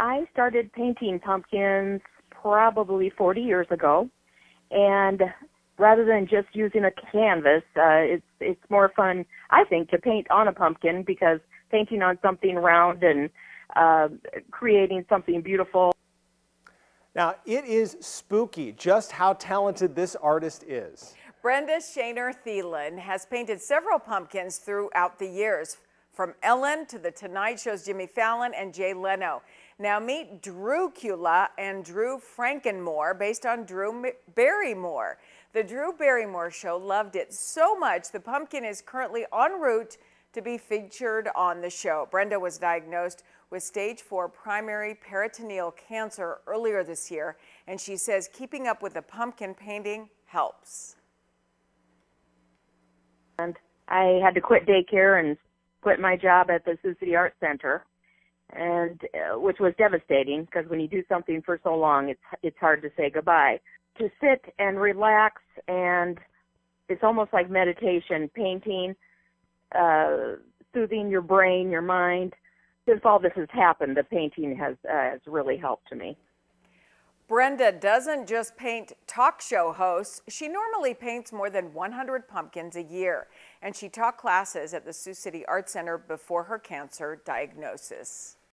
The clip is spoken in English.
I started painting pumpkins probably 40 years ago, and rather than just using a canvas, uh, it's it's more fun, I think, to paint on a pumpkin because painting on something round and uh, creating something beautiful. Now, it is spooky just how talented this artist is. Brenda Shaner Thielen has painted several pumpkins throughout the years, from Ellen to The Tonight Show's Jimmy Fallon and Jay Leno. Now meet Drew Kula and Drew Frankenmore, based on Drew Barrymore. The Drew Barrymore Show loved it so much, the pumpkin is currently en route to be featured on the show. Brenda was diagnosed with stage four primary peritoneal cancer earlier this year, and she says keeping up with the pumpkin painting helps. And I had to quit daycare and quit my job at the Sioux City Art Center, and uh, which was devastating because when you do something for so long, it's it's hard to say goodbye. To sit and relax, and it's almost like meditation, painting, uh, soothing your brain, your mind. Since all this has happened, the painting has uh, has really helped to me. Brenda doesn't just paint talk show hosts. She normally paints more than 100 pumpkins a year, and she taught classes at the Sioux City Art Center before her cancer diagnosis.